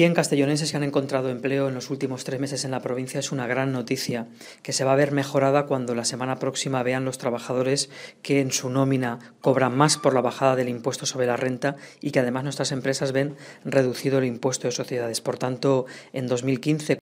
100 castellonenses que han encontrado empleo en los últimos tres meses en la provincia es una gran noticia que se va a ver mejorada cuando la semana próxima vean los trabajadores que en su nómina cobran más por la bajada del impuesto sobre la renta y que además nuestras empresas ven reducido el impuesto de sociedades. Por tanto, en 2015